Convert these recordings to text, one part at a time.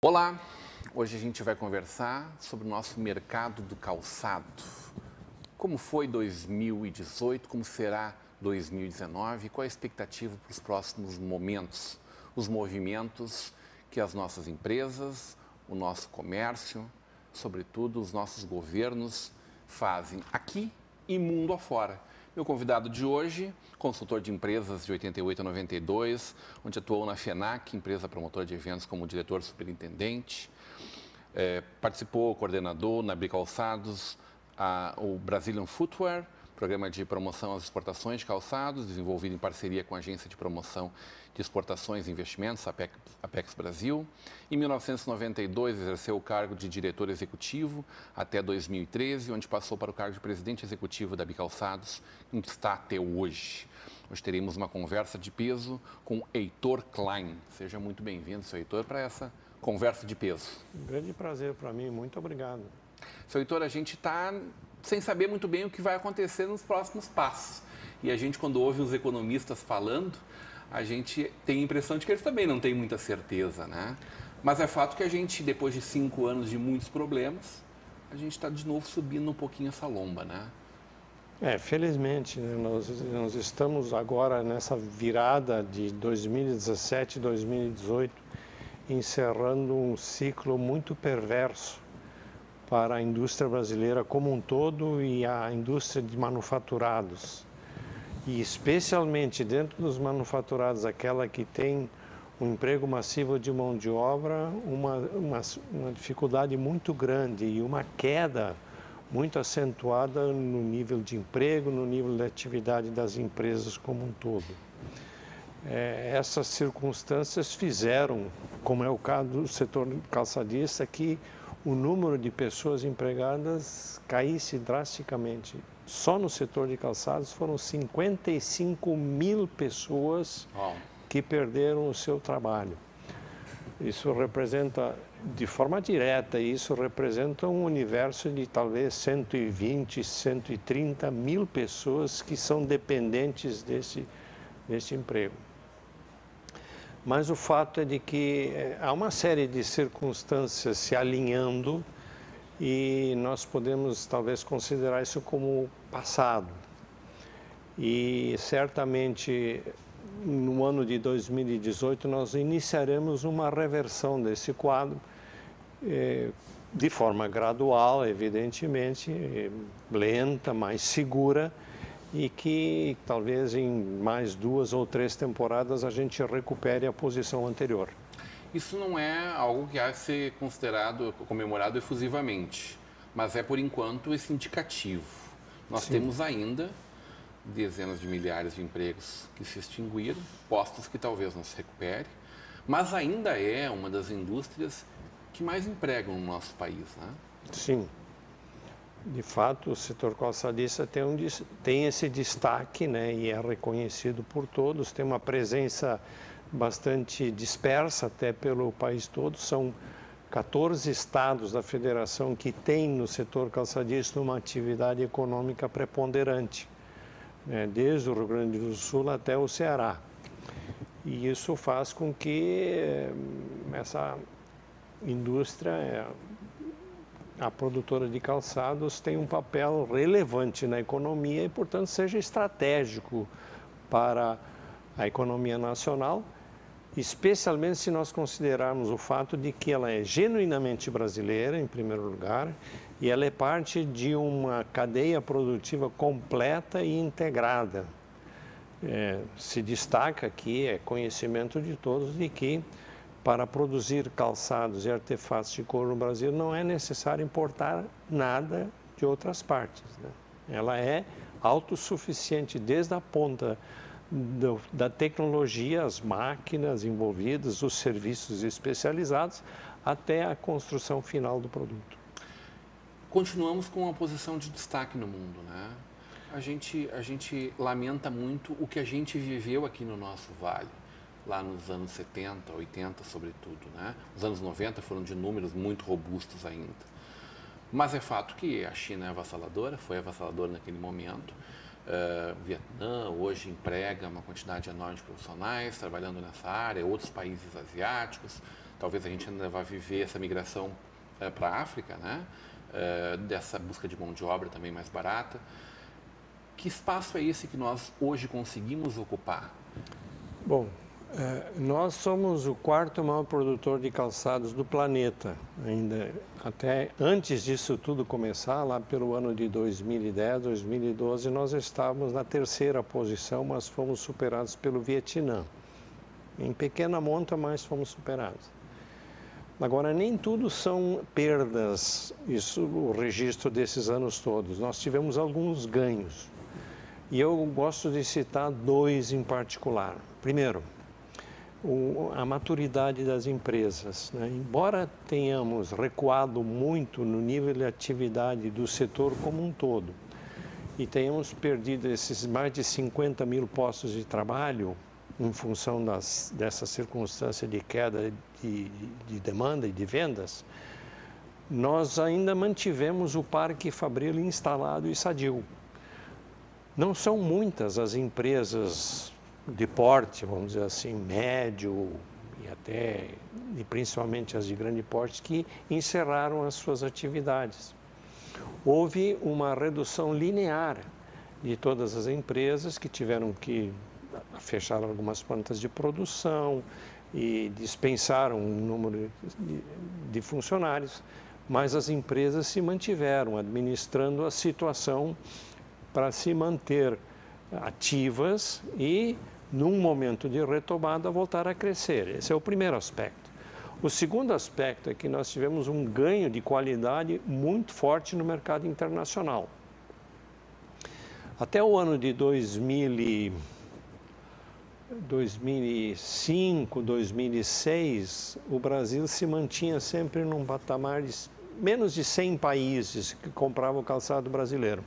Olá, hoje a gente vai conversar sobre o nosso mercado do calçado. Como foi 2018, como será 2019, qual a expectativa para os próximos momentos, os movimentos que as nossas empresas, o nosso comércio, sobretudo os nossos governos fazem aqui e mundo afora. Meu convidado de hoje, consultor de empresas de 88 a 92, onde atuou na FENAC, empresa promotora de eventos como diretor superintendente. É, participou, coordenador na Bricalçados, a, o Brazilian Footwear, programa de promoção às exportações de calçados, desenvolvido em parceria com a Agência de Promoção de Exportações e Investimentos, Apex, Apex Brasil. Em 1992, exerceu o cargo de diretor executivo até 2013, onde passou para o cargo de presidente executivo da Bicalçados, em que está até hoje. Hoje teremos uma conversa de peso com Heitor Klein. Seja muito bem-vindo, seu Heitor, para essa conversa de peso. Um grande prazer para mim, muito obrigado. Seu Heitor, a gente está sem saber muito bem o que vai acontecer nos próximos passos. E a gente, quando ouve os economistas falando, a gente tem a impressão de que eles também não têm muita certeza, né? Mas é fato que a gente, depois de cinco anos de muitos problemas, a gente está de novo subindo um pouquinho essa lomba, né? É, felizmente, né? nós, nós estamos agora nessa virada de 2017 2018, encerrando um ciclo muito perverso para a indústria brasileira como um todo e a indústria de manufaturados. E especialmente dentro dos manufaturados, aquela que tem um emprego massivo de mão de obra, uma, uma, uma dificuldade muito grande e uma queda muito acentuada no nível de emprego, no nível de atividade das empresas como um todo. É, essas circunstâncias fizeram, como é o caso do setor calçadista, que o número de pessoas empregadas caísse drasticamente. Só no setor de calçados foram 55 mil pessoas que perderam o seu trabalho. Isso representa, de forma direta, isso representa um universo de talvez 120, 130 mil pessoas que são dependentes desse, desse emprego. Mas o fato é de que eh, há uma série de circunstâncias se alinhando e nós podemos talvez considerar isso como passado. E certamente no ano de 2018 nós iniciaremos uma reversão desse quadro eh, de forma gradual, evidentemente, eh, lenta, mais segura e que talvez em mais duas ou três temporadas a gente recupere a posição anterior. Isso não é algo que há de ser considerado, comemorado efusivamente, mas é por enquanto esse indicativo. Nós Sim. temos ainda dezenas de milhares de empregos que se extinguiram, postos que talvez não se recupere, mas ainda é uma das indústrias que mais empregam no nosso país, né? Sim de fato, o setor calçadista tem, um, tem esse destaque né, e é reconhecido por todos, tem uma presença bastante dispersa até pelo país todo. São 14 estados da federação que têm no setor calçadista uma atividade econômica preponderante, né, desde o Rio Grande do Sul até o Ceará. E isso faz com que eh, essa indústria eh, a produtora de calçados tem um papel relevante na economia e, portanto, seja estratégico para a economia nacional, especialmente se nós considerarmos o fato de que ela é genuinamente brasileira, em primeiro lugar, e ela é parte de uma cadeia produtiva completa e integrada. É, se destaca aqui, é conhecimento de todos, de que para produzir calçados e artefatos de couro no Brasil não é necessário importar nada de outras partes. Né? Ela é autossuficiente desde a ponta do, da tecnologia, as máquinas envolvidas, os serviços especializados, até a construção final do produto. Continuamos com uma posição de destaque no mundo, né? A gente, a gente lamenta muito o que a gente viveu aqui no nosso vale, lá nos anos 70, 80, sobretudo. Né? Os anos 90 foram de números muito robustos ainda. Mas é fato que a China é avassaladora, foi avassaladora naquele momento. Uh, Vietnã hoje emprega uma quantidade enorme de profissionais trabalhando nessa área, outros países asiáticos. Talvez a gente ainda vá viver essa migração uh, para a África, né? Uh, dessa busca de mão de obra também mais barata. Que espaço é esse que nós hoje conseguimos ocupar? Bom, nós somos o quarto maior produtor de calçados do planeta. Ainda até antes disso tudo começar, lá pelo ano de 2010, 2012, nós estávamos na terceira posição, mas fomos superados pelo Vietnã. Em pequena monta, mas fomos superados. Agora, nem tudo são perdas, isso, o registro desses anos todos. Nós tivemos alguns ganhos. E eu gosto de citar dois em particular. Primeiro, a maturidade das empresas. Né? Embora tenhamos recuado muito no nível de atividade do setor como um todo e tenhamos perdido esses mais de 50 mil postos de trabalho em função das, dessa circunstância de queda de, de demanda e de vendas, nós ainda mantivemos o parque fabril instalado e sadio. Não são muitas as empresas de porte, vamos dizer assim, médio e até e principalmente as de grande porte que encerraram as suas atividades. Houve uma redução linear de todas as empresas que tiveram que fechar algumas plantas de produção e dispensaram um número de, de funcionários, mas as empresas se mantiveram administrando a situação para se manter ativas e num momento de retomada, voltar a crescer. Esse é o primeiro aspecto. O segundo aspecto é que nós tivemos um ganho de qualidade muito forte no mercado internacional. Até o ano de 2000 2005, 2006, o Brasil se mantinha sempre num patamar de menos de 100 países que compravam calçado brasileiro.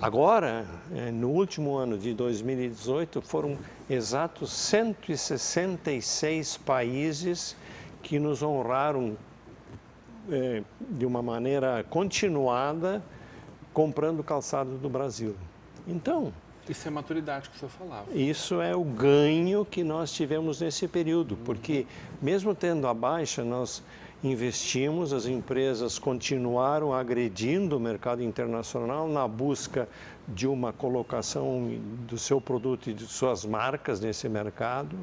Agora, é, no último ano de 2018, foram exatos 166 países que nos honraram é, de uma maneira continuada comprando calçado do Brasil. Então. Isso é maturidade que o senhor falava. Isso é o ganho que nós tivemos nesse período, porque mesmo tendo a baixa, nós investimos, as empresas continuaram agredindo o mercado internacional na busca de uma colocação do seu produto e de suas marcas nesse mercado.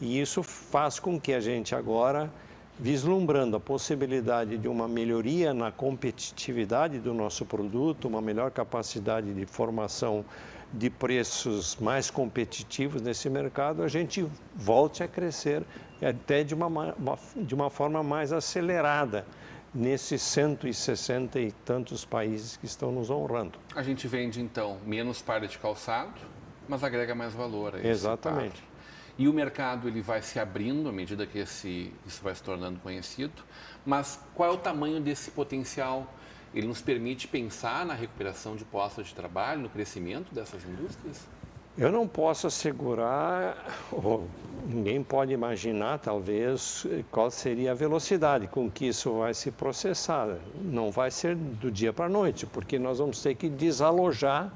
E isso faz com que a gente agora, vislumbrando a possibilidade de uma melhoria na competitividade do nosso produto, uma melhor capacidade de formação de preços mais competitivos nesse mercado, a gente volte a crescer até de uma, de uma forma mais acelerada nesses 160 e tantos países que estão nos honrando. A gente vende, então, menos par de calçado, mas agrega mais valor. A Exatamente. Par. E o mercado ele vai se abrindo à medida que esse, isso vai se tornando conhecido. Mas qual é o tamanho desse potencial? Ele nos permite pensar na recuperação de postos de trabalho, no crescimento dessas indústrias? Eu não posso assegurar, ou ninguém pode imaginar, talvez, qual seria a velocidade com que isso vai se processar. Não vai ser do dia para a noite, porque nós vamos ter que desalojar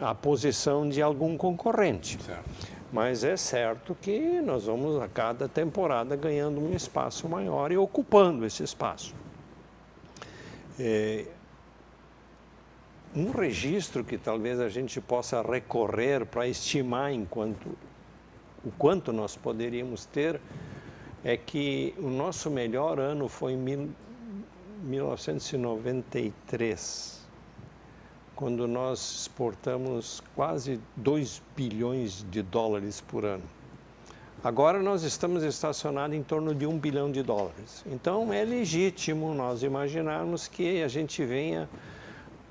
a posição de algum concorrente. Certo. Mas é certo que nós vamos, a cada temporada, ganhando um espaço maior e ocupando esse espaço. É, um registro que talvez a gente possa recorrer para estimar enquanto, o quanto nós poderíamos ter é que o nosso melhor ano foi em mil, 1993, quando nós exportamos quase 2 bilhões de dólares por ano. Agora nós estamos estacionados em torno de 1 bilhão de dólares. Então é legítimo nós imaginarmos que a gente venha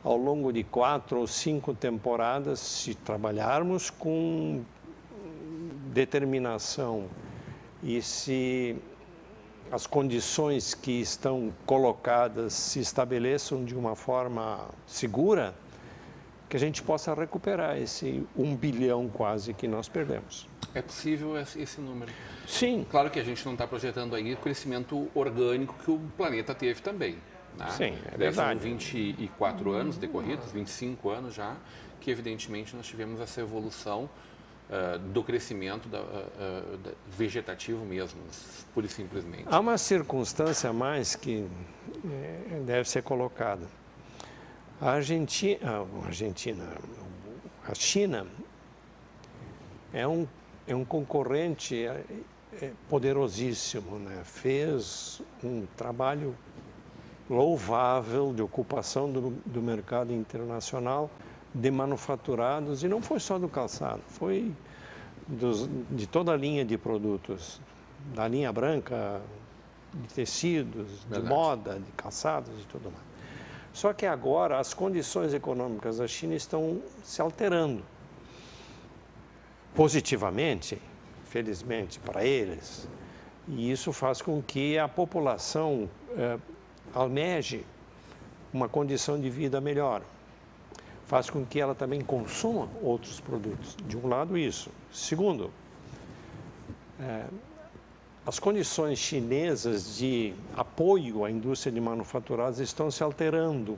ao longo de quatro ou cinco temporadas, se trabalharmos com determinação e se as condições que estão colocadas se estabeleçam de uma forma segura, que a gente possa recuperar esse um bilhão quase que nós perdemos. É possível esse número? Sim. Claro que a gente não está projetando aí o crescimento orgânico que o planeta teve também. Né? Sim, é verdade. São 24 anos decorridos, 25 anos já, que evidentemente nós tivemos essa evolução uh, do crescimento da, uh, uh, vegetativo mesmo, pura e simplesmente. Há uma circunstância a mais que eh, deve ser colocada. A Argentina, a Argentina, a China é um, é um concorrente é, é poderosíssimo, né? fez um trabalho louvável de ocupação do, do mercado internacional de manufaturados e não foi só do calçado, foi dos, de toda a linha de produtos, da linha branca, de tecidos, Verdade. de moda, de calçados e tudo mais. Só que agora as condições econômicas da China estão se alterando positivamente, felizmente para eles, e isso faz com que a população eh, almeje uma condição de vida melhor. Faz com que ela também consuma outros produtos. De um lado, isso. Segundo, é, as condições chinesas de apoio à indústria de manufaturados estão se alterando.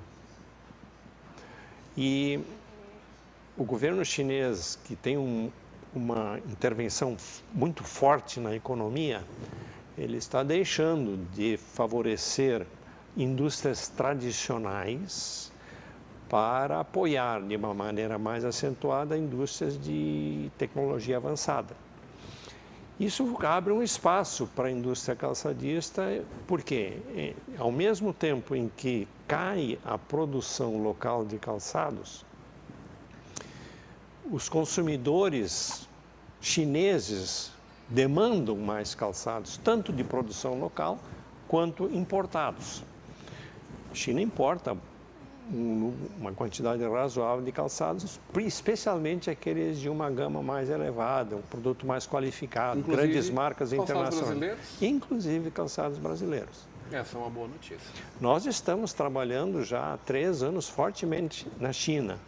E o governo chinês, que tem um, uma intervenção muito forte na economia, ele está deixando de favorecer indústrias tradicionais para apoiar de uma maneira mais acentuada indústrias de tecnologia avançada. Isso abre um espaço para a indústria calçadista, porque é, ao mesmo tempo em que cai a produção local de calçados, os consumidores chineses demandam mais calçados, tanto de produção local quanto importados. A China importa uma quantidade razoável de calçados, especialmente aqueles de uma gama mais elevada, um produto mais qualificado, inclusive, grandes marcas internacionais. Inclusive calçados brasileiros. Essa é uma boa notícia. Nós estamos trabalhando já há três anos fortemente na China.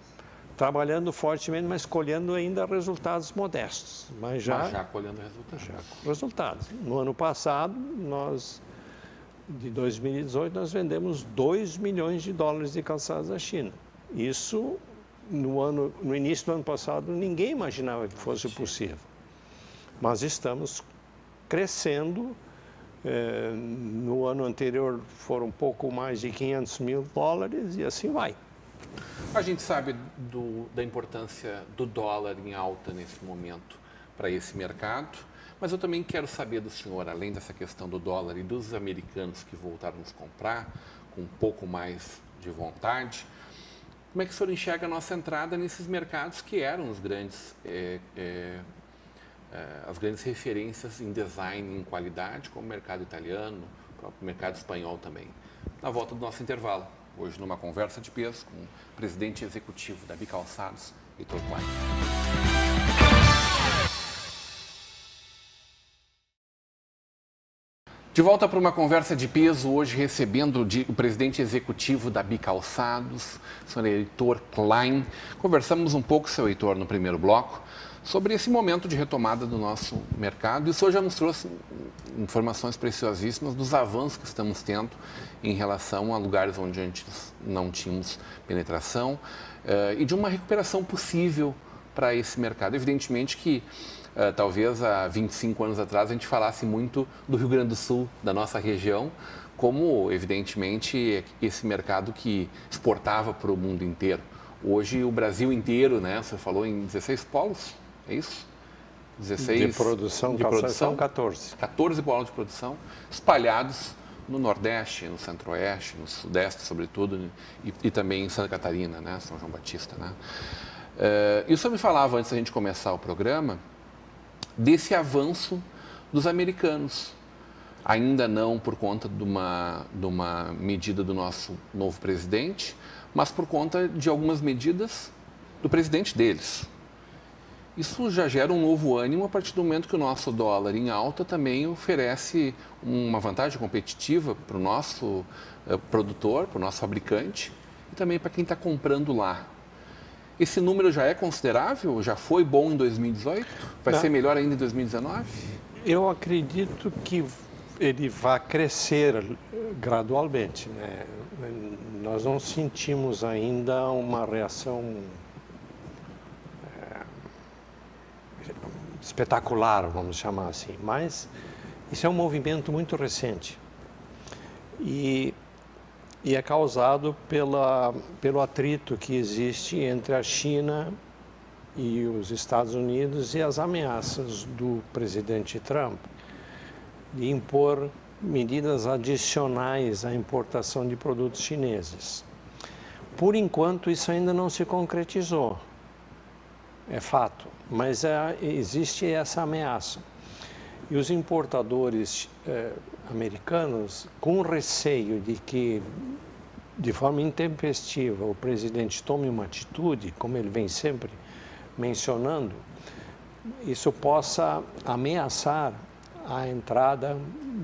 Trabalhando fortemente, mas colhendo ainda resultados modestos. Mas já, mas já colhendo resultados. Já resultados. No ano passado, nós de 2018, nós vendemos 2 milhões de dólares de calçados à China. Isso, no, ano, no início do ano passado, ninguém imaginava que fosse possível. Mas estamos crescendo. É, no ano anterior foram um pouco mais de 500 mil dólares e assim vai. A gente sabe do, da importância do dólar em alta nesse momento para esse mercado. Mas eu também quero saber do senhor, além dessa questão do dólar e dos americanos que voltaram a nos comprar com um pouco mais de vontade, como é que o senhor enxerga a nossa entrada nesses mercados que eram os grandes, é, é, é, as grandes referências em design, em qualidade, como o mercado italiano, o mercado espanhol também. Na volta do nosso intervalo, hoje numa conversa de peso com o presidente executivo da Bicalçados, Heitor Klein. De volta para uma conversa de peso, hoje recebendo o presidente executivo da Bicalçados, senhor Heitor Klein. Conversamos um pouco, seu Heitor, no primeiro bloco, sobre esse momento de retomada do nosso mercado. E o senhor já nos trouxe informações preciosíssimas dos avanços que estamos tendo em relação a lugares onde antes não tínhamos penetração uh, e de uma recuperação possível para esse mercado. Evidentemente que uh, talvez há 25 anos atrás a gente falasse muito do Rio Grande do Sul, da nossa região, como, evidentemente, esse mercado que exportava para o mundo inteiro. Hoje, o Brasil inteiro, né? Você falou em 16 polos, é isso? 16 de produção, de produção 14. 14 polos de produção espalhados no Nordeste, no Centro-Oeste, no Sudeste, sobretudo, e, e, também em Santa Catarina, né? São João Batista, né? Uh, isso eu me falava antes da gente começar o programa, desse avanço dos americanos. Ainda não por conta de uma, de uma medida do nosso novo presidente, mas por conta de algumas medidas do presidente deles. Isso já gera um novo ânimo a partir do momento que o nosso dólar em alta também oferece uma vantagem competitiva para o nosso uh, produtor, para o nosso fabricante e também para quem está comprando lá. Esse número já é considerável? Já foi bom em 2018? Vai Não. ser melhor ainda em 2019? Eu acredito que ele vai crescer gradualmente. Né? Nós não sentimos ainda uma reação é, espetacular, vamos chamar assim, mas isso é um movimento muito recente. E, e é causado pela, pelo atrito que existe entre a China e os Estados Unidos e as ameaças do presidente Trump de impor medidas adicionais à importação de produtos chineses. Por enquanto, isso ainda não se concretizou, é fato, mas é, existe essa ameaça. E os importadores eh, americanos, com receio de que, de forma intempestiva, o presidente tome uma atitude, como ele vem sempre mencionando, isso possa ameaçar a entrada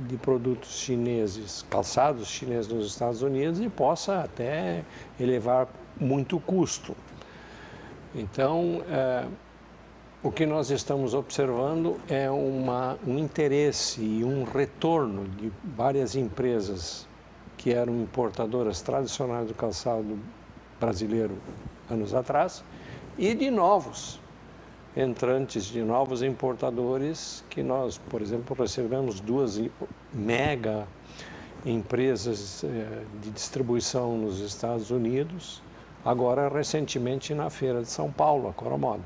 de produtos chineses, calçados chineses nos Estados Unidos e possa até elevar muito o custo. Então, é, o que nós estamos observando é uma, um interesse e um retorno de várias empresas que eram importadoras tradicionais do calçado brasileiro anos atrás e de novos entrantes, de novos importadores que nós, por exemplo, recebemos duas mega empresas eh, de distribuição nos Estados Unidos, agora recentemente na feira de São Paulo, a Coromoda.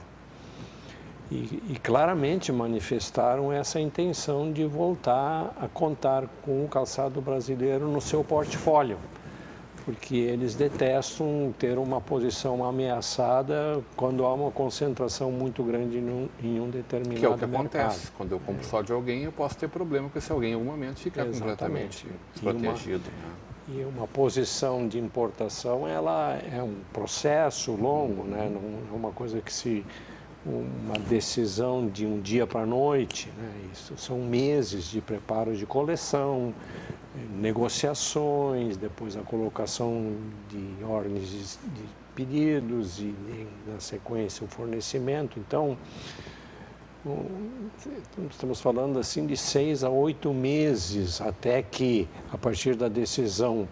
E, e, claramente manifestaram essa intenção de voltar a contar com o calçado brasileiro no seu portfólio porque eles detestam ter uma posição ameaçada quando há uma concentração muito grande em um determinado mercado. Que é o que mercado. acontece. Quando eu compro só de alguém, eu posso ter problema com esse alguém em algum momento ficar Exatamente. completamente protegido. Uma, né? E uma posição de importação, ela é um processo longo, né? não é uma coisa que se uma decisão de um dia para a noite. Né? Isso são meses de preparo de coleção, negociações, depois a colocação de ordens de, pedidos e, na sequência, o fornecimento. Então, estamos falando assim de seis a oito meses até que, a partir da decisão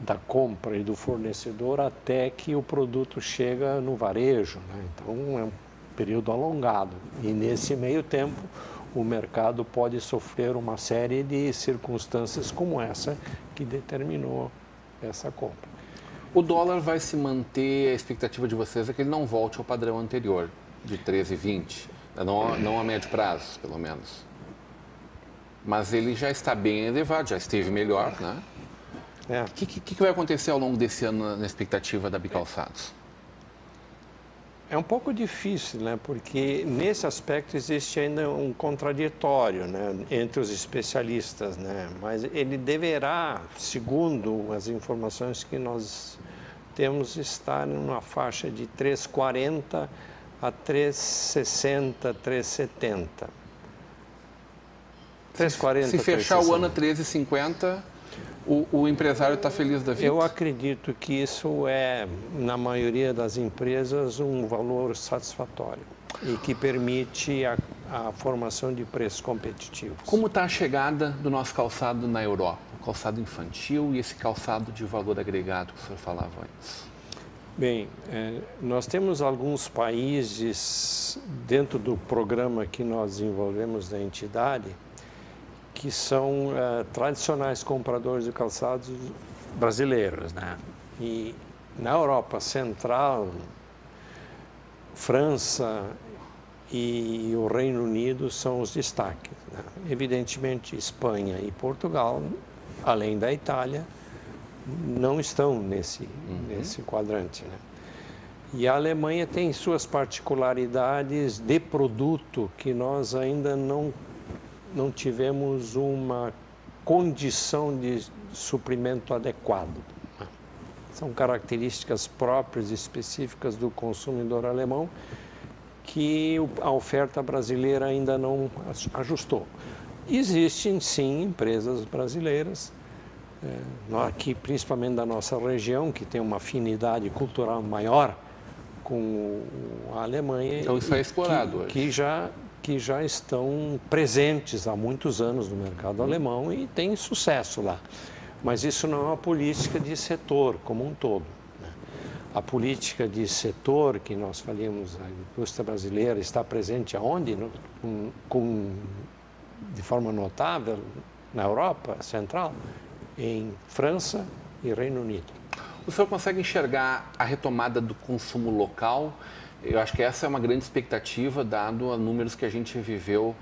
da compra e do fornecedor, até que o produto chega no varejo. Né? Então, é um período alongado. E nesse meio tempo, o mercado pode sofrer uma série de circunstâncias como essa que determinou essa compra. O dólar vai se manter, a expectativa de vocês é que ele não volte ao padrão anterior, de 13,20, não, não a médio prazo, pelo menos. Mas ele já está bem elevado, já esteve melhor, né? O é. que, que, que vai acontecer ao longo desse ano na expectativa da Bicalçados? É um pouco difícil, né? Porque nesse aspecto existe ainda um contraditório, né? Entre os especialistas, né? Mas ele deverá, segundo as informações que nós temos, estar numa faixa de 3,40 a 3,60, 3,70. 3,40. Se fechar 360. o ano a 13,50 o, o empresário está feliz da vida? Eu acredito que isso é, na maioria das empresas, um valor satisfatório e que permite a, a formação de preços competitivos. Como está a chegada do nosso calçado na Europa? O calçado infantil e esse calçado de valor agregado que o senhor falava antes? Bem, é, nós temos alguns países dentro do programa que nós desenvolvemos da entidade que são uh, tradicionais compradores de calçados brasileiros, né? E na Europa Central, França e o Reino Unido são os destaques. Né? Evidentemente, Espanha e Portugal, além da Itália, não estão nesse, uhum. nesse quadrante. Né? E a Alemanha tem suas particularidades de produto que nós ainda não não tivemos uma condição de suprimento adequado. São características próprias e específicas do consumidor alemão que a oferta brasileira ainda não ajustou. Existem sim empresas brasileiras, aqui principalmente da nossa região, que tem uma afinidade cultural maior com a Alemanha. Então isso é explorado que, hoje. Que já, que já estão presentes há muitos anos no mercado Uhum. alemão e têm sucesso lá. Mas isso não é uma política de setor como um todo. né? A política de setor que nós falamos, a indústria brasileira está presente aonde? No- com- de forma notável na Europa Central, em França e Reino Unido. O senhor consegue enxergar a retomada do consumo local? Eu acho que essa é uma grande expectativa, dado a números que a gente viveu,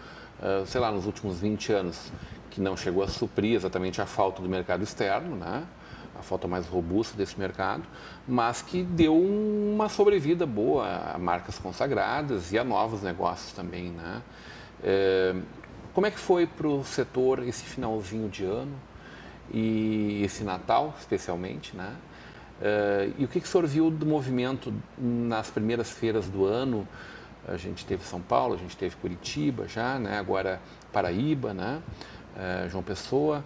eh, sei lá, nos últimos 20 anos, que não chegou a suprir exatamente a falta do mercado externo, né? a falta mais robusta desse mercado, mas que deu uma sobrevida boa a marcas consagradas e a novos negócios também. Né? Eh, como é que foi para o setor esse finalzinho de ano e esse Natal, especialmente, né? Eh, e o que, que o senhor viu do movimento nas primeiras feiras do ano? A gente teve São Paulo, a gente teve Curitiba já, né? agora Paraíba, né? Eh, João Pessoa.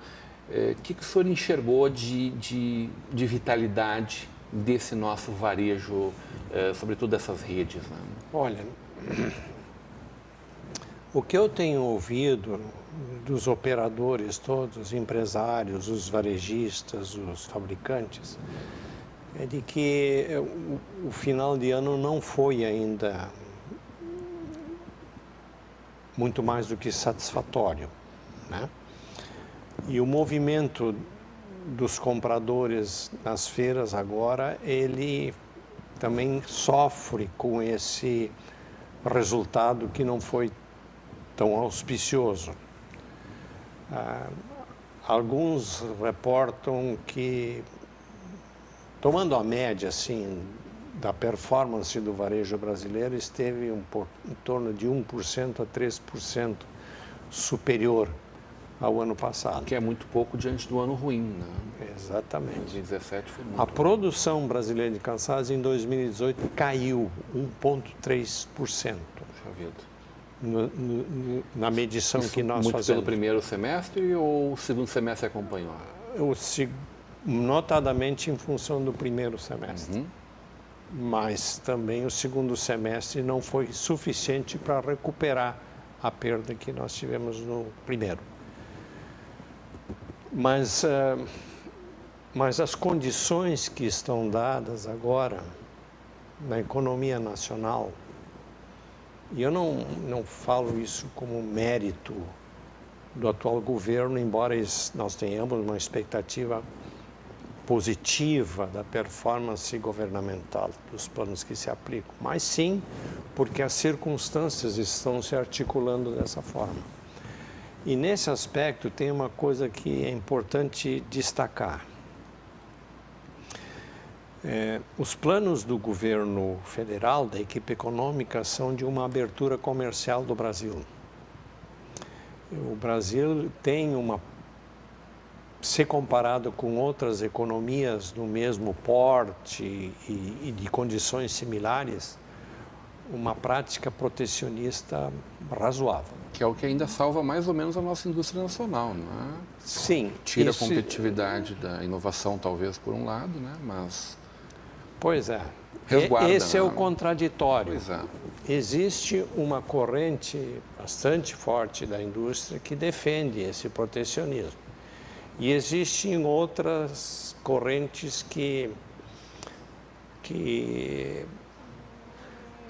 Eh, O que, que o senhor enxergou de, de, de vitalidade desse nosso varejo, sobretudo dessas redes? Né? Olha, o que eu tenho ouvido dos operadores todos, os empresários, os varejistas, os fabricantes, é de que eh, o, o final de ano não foi ainda muito mais do que satisfatório, né? E o movimento dos compradores nas feiras agora, ele também sofre com esse resultado que não foi tão auspicioso. Ah, alguns reportam que, tomando a média assim da performance do varejo brasileiro, esteve um, por- em torno de 1% a 3% superior ao ano passado. Que é muito pouco diante do ano ruim. Né? Exatamente. 2017 foi muito A produção brasileira de calçados em 2018 caiu 1,3% Puxa vida. No- na medição que nós muito fazemos. pelo primeiro semestre ou o segundo semestre acompanhou? O notadamente em função do primeiro semestre. Uhum. Mas também o segundo semestre não foi suficiente para recuperar a perda que nós tivemos no primeiro. Mas, eh, mas as condições que estão dadas agora na economia nacional, e eu não, não falo isso como mérito do atual governo, embora nós tenhamos uma expectativa positiva da performance governamental dos planos que se aplicam, mas sim porque as circunstâncias estão se articulando dessa forma. E nesse aspecto tem uma coisa que é importante destacar. É, os planos do governo federal, da equipe econômica, são de uma abertura comercial do Brasil. O Brasil tem uma se comparado com outras economias do mesmo porte e, e de condições similares, uma prática protecionista razoável. Que é o que ainda salva mais ou menos a nossa indústria nacional, né? Sim. Tira isso- a competitividade da inovação, talvez, por um lado, né? Mas, Pois é. Resguarda, Esse é o né? contraditório. pois é. Existe uma corrente bastante forte da indústria que defende esse protecionismo. E existem outras correntes que, que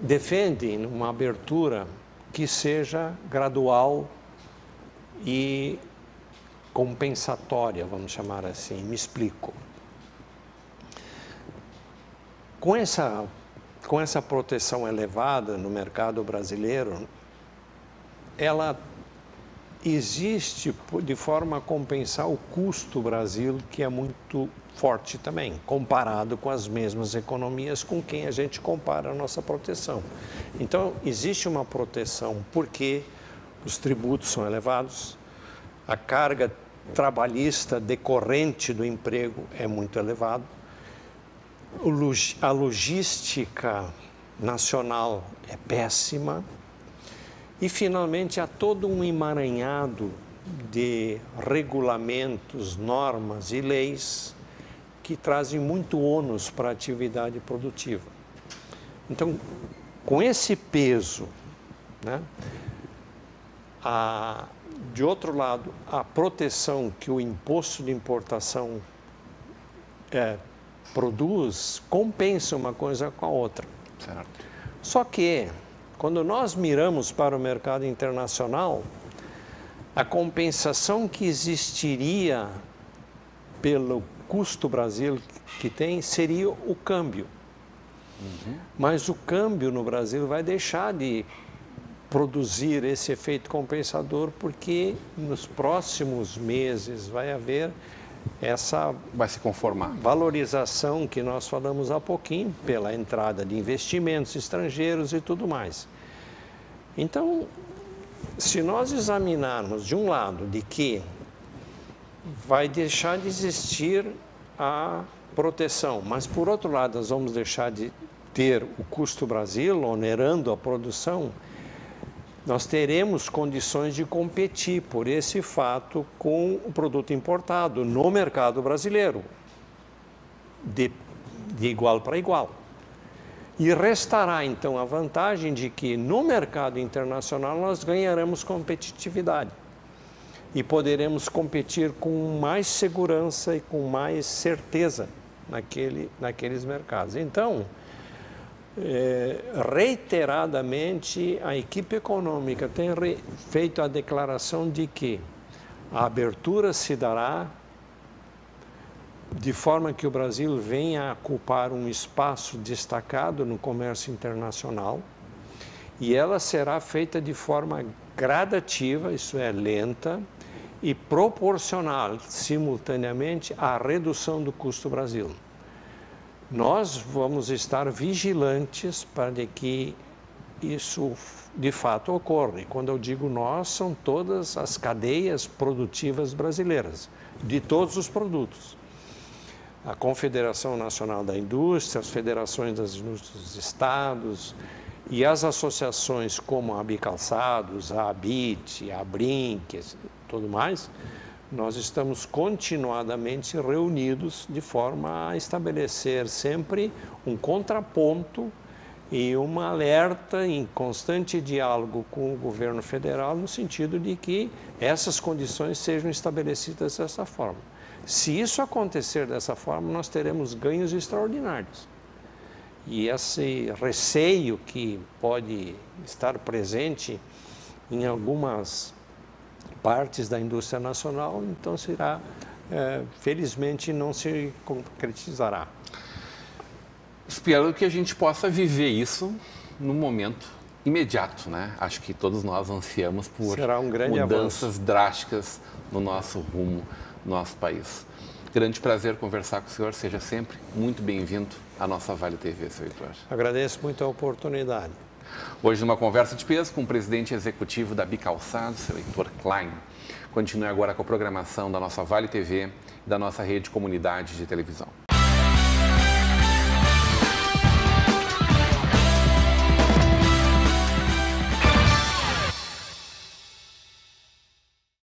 defendem uma abertura que seja gradual e compensatória, vamos chamar assim. Me explico. Com essa, com essa proteção elevada no mercado brasileiro, ela existe de forma a compensar o custo Brasil, que é muito forte também, comparado com as mesmas economias com quem a gente compara a nossa proteção. Então, existe uma proteção porque os tributos são elevados, a carga trabalhista decorrente do emprego é muito elevada, a logística nacional é péssima, e, finalmente, há todo um emaranhado de regulamentos, normas e leis que trazem muito ônus para a atividade produtiva. Então, com esse peso, né, a, de outro lado, a proteção que o imposto de importação é, produz compensa uma coisa com a outra. Certo. Só que, quando nós miramos para o mercado internacional, a compensação que existiria pelo custo Brasil que tem seria o câmbio. Uhum. Mas o câmbio no Brasil vai deixar de produzir esse efeito compensador porque nos próximos meses vai haver essa vai se conformar valorização que nós falamos há pouquinho pela entrada de investimentos estrangeiros e tudo mais. Então, se nós examinarmos de um lado de que vai deixar de existir a proteção, mas por outro lado nós vamos deixar de ter o custo Brasil onerando a produção, nós teremos condições de competir por esse fato com o produto importado no mercado brasileiro, de, de igual para igual. E restará então a vantagem de que no mercado internacional nós ganharemos competitividade e poderemos competir com mais segurança e com mais certeza naquele, naqueles mercados. Então, é, reiteradamente a equipe econômica tem feito a declaração de que a abertura se dará de forma que o Brasil venha a ocupar um espaço destacado no comércio internacional e ela será feita de forma gradativa, isso é, lenta e proporcional simultaneamente à redução do custo Brasil nós vamos estar vigilantes para que isso de fato ocorra. E quando eu digo nós, são todas as cadeias produtivas brasileiras, de todos os produtos. A Confederação Nacional da Indústria, as federações das indústrias dos estados e as associações como a Bicalçados, a ABIT, a Brinc, tudo mais, nós estamos continuadamente reunidos de forma a estabelecer sempre um contraponto e uma alerta em constante diálogo com o governo federal no sentido de que essas condições sejam estabelecidas dessa forma. Se isso acontecer dessa forma, nós teremos ganhos extraordinários. E esse receio que pode estar presente em algumas partes da indústria nacional, então será, é, felizmente, não se concretizará. Espero que a gente possa viver isso no momento imediato, né? Acho que todos nós ansiamos por um mudanças avanço. drásticas no nosso rumo, no nosso país. Grande prazer conversar com o senhor. Seja sempre muito bem-vindo à nossa Vale TV, seu Heitor. Agradeço muito a oportunidade. Hoje, numa conversa de peso com o presidente executivo da Bicalçado, seu Heitor Klein. Continue agora com a programação da nossa Vale TV e da nossa rede comunidade de televisão.